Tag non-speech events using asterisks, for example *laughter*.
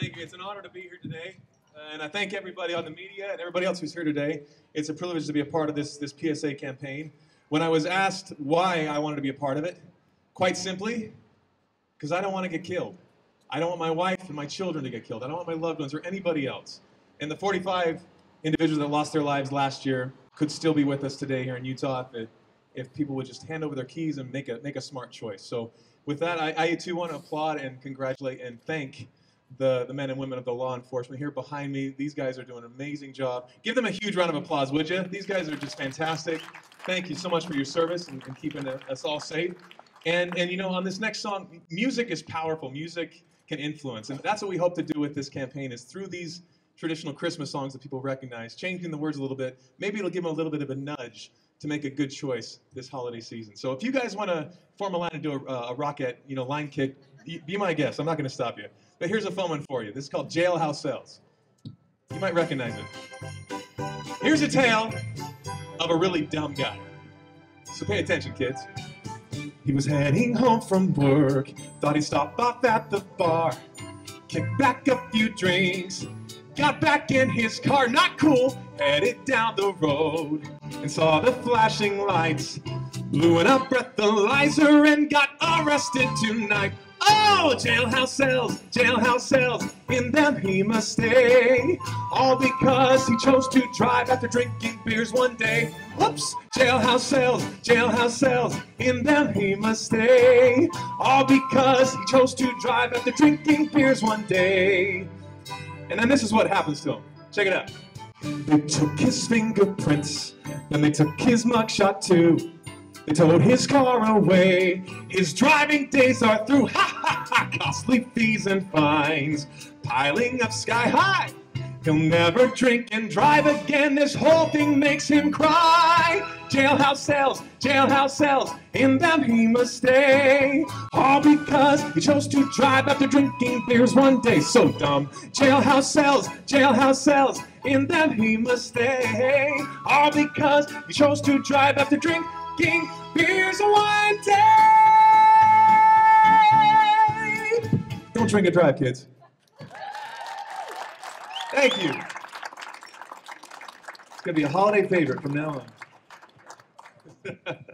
Thank you. It's an honor to be here today. And I thank everybody on the media and everybody else who's here today. It's a privilege to be a part of this, this PSA campaign. When I was asked why I wanted to be a part of it, quite simply, because I don't want to get killed. I don't want my wife and my children to get killed. I don't want my loved ones or anybody else. And the 45 individuals that lost their lives last year could still be with us today here in Utah if, if people would just hand over their keys and make a, make a smart choice. So with that, I, I too want to applaud and congratulate and thank the, the men and women of the law enforcement here behind me. These guys are doing an amazing job. Give them a huge round of applause, would you? These guys are just fantastic. Thank you so much for your service and, and keeping us all safe. And, and you know, on this next song, music is powerful. Music can influence. And that's what we hope to do with this campaign is through these traditional Christmas songs that people recognize, changing the words a little bit, maybe it'll give them a little bit of a nudge to make a good choice this holiday season. So if you guys want to form a line and do a, a rocket, you know, line kick, be my guest. I'm not going to stop you. But here's a fun one for you. This is called Jailhouse Cells. You might recognize it. Here's a tale of a really dumb guy. So pay attention, kids. He was heading home from work, thought he'd stop off at the bar, kick back a few drinks, got back in his car, not cool, headed down the road, and saw the flashing lights, blew in a breathalyzer, and got arrested tonight. Oh, jailhouse cells, jailhouse cells, in them he must stay. All because he chose to drive after drinking beers one day. Whoops, jailhouse cells, jailhouse cells, in them he must stay. All because he chose to drive after drinking beers one day. And then this is what happens to him. Check it out. They took his fingerprints, then they took his mugshot too. They towed his car away. His driving days are through. Ha! Costly fees and fines piling up sky high. He'll never drink and drive again. This whole thing makes him cry. Jailhouse cells, jailhouse cells, in them he must stay. All because he chose to drive after drinking beers one day. So dumb. Jailhouse cells, jailhouse cells, in them he must stay. All because he chose to drive after drinking beers one drink and drive, kids. Thank you. It's going to be a holiday favorite from now on. *laughs*